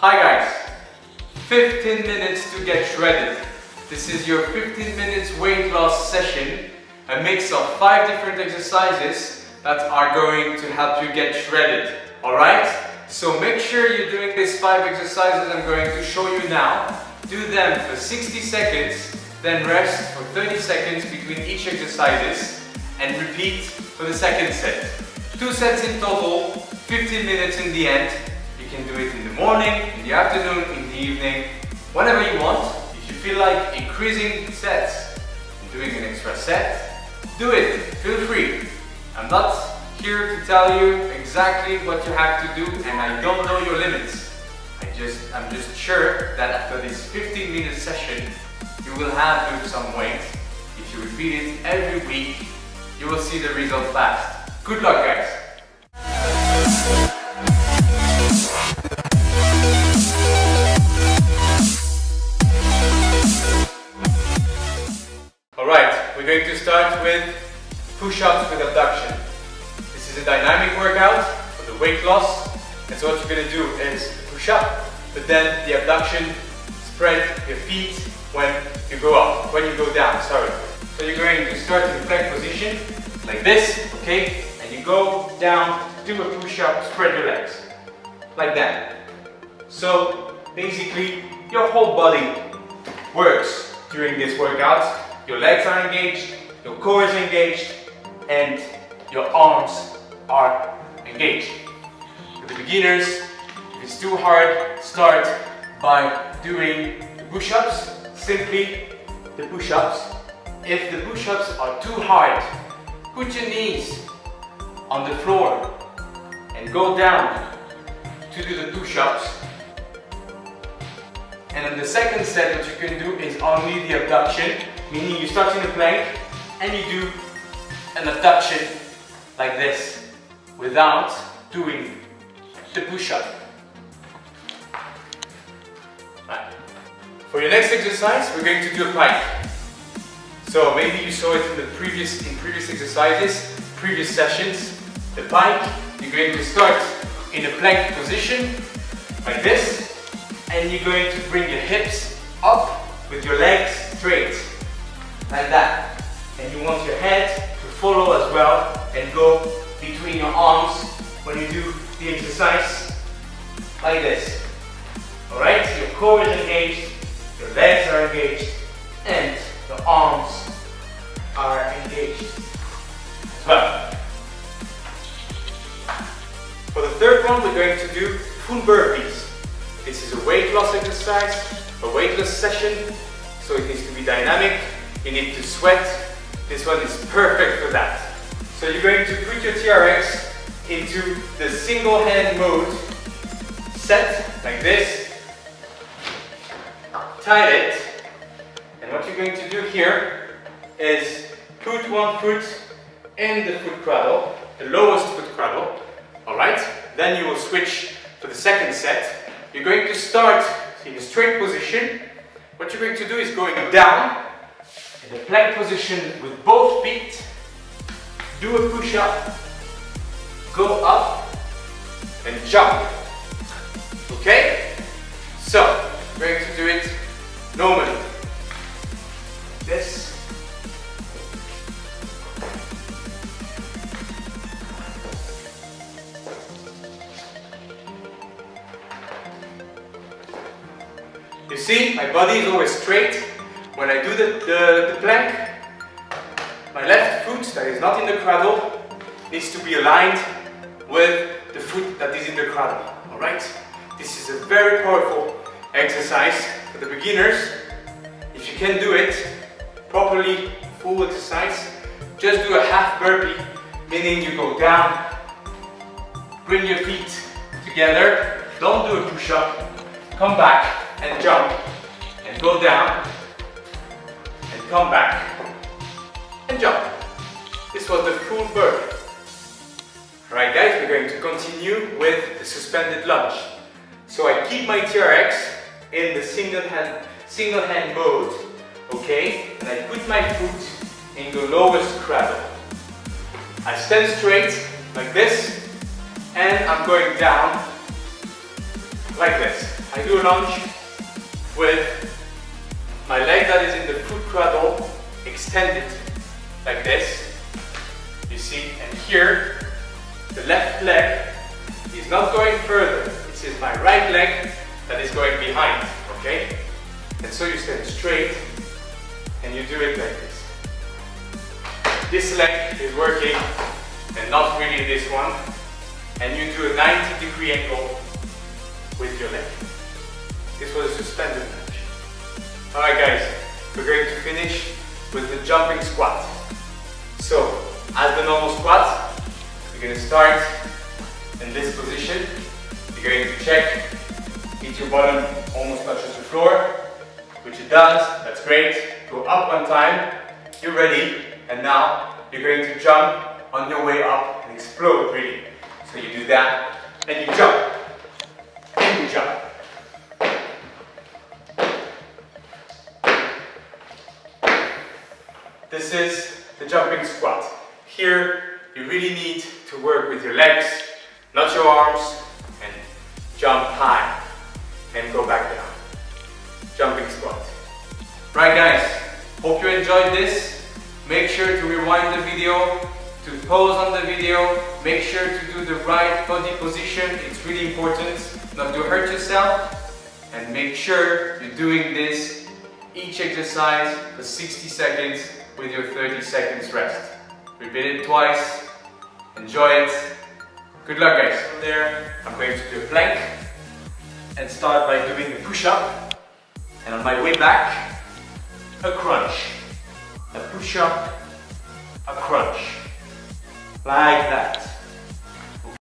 Hi guys! 15 minutes to get shredded. This is your 15 minutes weight loss session, a mix of 5 different exercises that are going to help you get shredded. Alright? So make sure you're doing these 5 exercises I'm going to show you now. Do them for 60 seconds, then rest for 30 seconds between each exercises and repeat for the second set. Two sets in total, 15 minutes in the end. You can do it in the morning, in the afternoon, in the evening, whenever you want. If you feel like increasing sets and doing an extra set, do it, feel free. I'm not here to tell you exactly what you have to do and I don't know your limits. I just, I'm just sure that after this 15 minute session, you will have some weight. If you repeat it every week, you will see the result fast. Good luck guys! With push-ups with abduction. This is a dynamic workout for the weight loss. And so what you're going to do is push up, but then the abduction, spread your feet when you go up, when you go down, sorry. So you're going to start in plank position, like this, okay? And you go down, do a push-up, spread your legs, like that. So basically, your whole body works during this workout. Your legs are engaged, your core is engaged, and your arms are engaged. For the beginners, if it's too hard, start by doing push-ups, simply the push-ups. If the push-ups are too hard, put your knees on the floor and go down to do the push-ups. And then the second set what you can do is only the abduction, meaning you start in a plank and you do an abduction like this without doing the push-up. For your next exercise, we're going to do a pike. So maybe you saw it in the previous in previous exercises, previous sessions. The pike, you're going to start in a plank position like this, and you're going to bring your hips up with your legs straight, like that. And you want your head to follow as well and go between your arms when you do the exercise like this. Alright, so your core is engaged, your legs are engaged, and the arms are engaged as well. For the third one, we're going to do full burpees. This is a weight loss exercise, a weight loss session, so it needs to be dynamic, you need to sweat. This one is perfect for that. So you're going to put your TRX into the single hand mode, set like this, tight it, and what you're going to do here is put one foot in the foot cradle, the lowest foot cradle, alright? Then you will switch to the second set. You're going to start in a straight position. What you're going to do is going down in the plank position with both feet, do a push-up, go up and jump. Okay? So, we're going to do it normally. This. You see, my body is always straight. When I do the, the, the plank, my left foot that is not in the cradle needs to be aligned with the foot that is in the cradle. Alright? This is a very powerful exercise for the beginners. If you can do it properly, full exercise, just do a half burpee, meaning you go down, bring your feet together, don't do a push-up, come back and jump, and go down, come back, and jump. This was the full burpee. Alright guys, we're going to continue with the suspended lunge. So I keep my TRX in the single hand, single hand mode, okay? And I put my foot in the lowest cradle. I stand straight like this, and I'm going down like this. I do a lunge with my leg that is in the foot cradle extended like this. You see, and here, the left leg is not going further. This is my right leg that is going behind, okay? And so you stand straight and you do it like this. This leg is working and not really this one. And you do a 90 degree angle with your leg. This was a suspended. Alright guys, we're going to finish with the jumping squat. So, as the normal squat, you're going to start in this position. You're going to check, hit your bottom almost touches the floor, which it does, that's great. Go up one time, you're ready, and now you're going to jump on your way up and explode really. So you do that, and you jump, and you jump. This is the jumping squat. Here, you really need to work with your legs, not your arms, and jump high, and go back down. Jumping squat. Right guys, hope you enjoyed this. Make sure to rewind the video, to pause on the video, make sure to do the right body position, it's really important not to hurt yourself, and make sure you're doing this each exercise for 60 seconds with your 30 seconds rest. Repeat it twice, enjoy it. Good luck guys. From there, I'm going to do a plank and start by doing a push-up. And on my way back, a crunch. A push-up, a crunch. Like that.